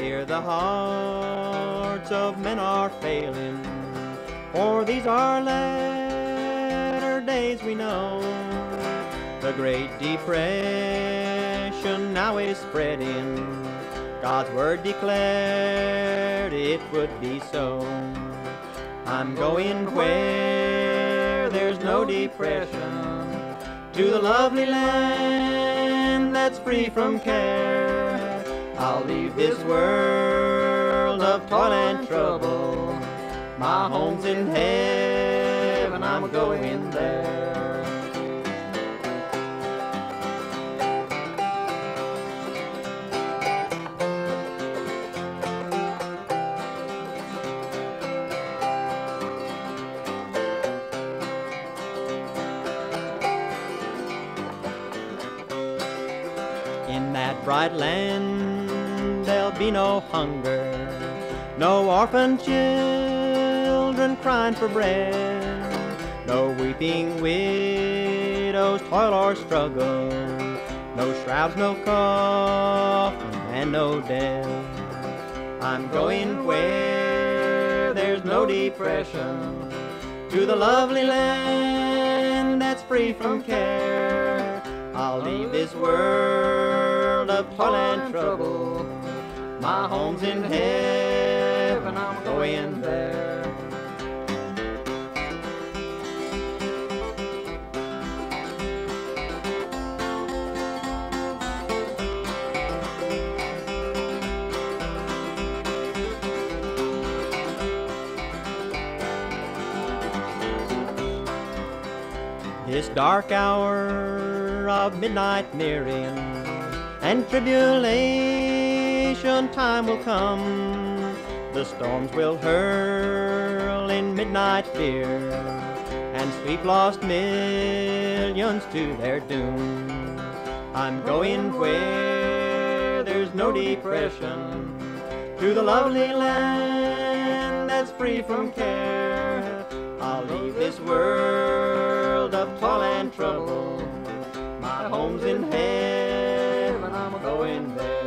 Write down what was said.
where the hearts of men are failing. For these are latter days we know. The Great Depression now is spreading. God's word declared it would be so. I'm going where there's no depression to the lovely land that's free from care. I'll leave this world of toil and trouble. My home's in heaven, I'm going there. In that bright land there'll be no hunger, no orphan children crying for bread, no weeping widows toil or struggle, no shrouds, no coffin, and no death. I'm going where there's no depression, to the lovely land that's free from care. I'll leave this world of toil and trouble. My home's in heaven, I'm going there. This dark hour of midnight nearing, and tribulation time will come. The storms will hurl in midnight fear, and sweep lost millions to their doom. I'm going where there's no depression, to the lovely land that's free from care. I'll leave this world of toil and trouble. My home's in heaven, I'm going there.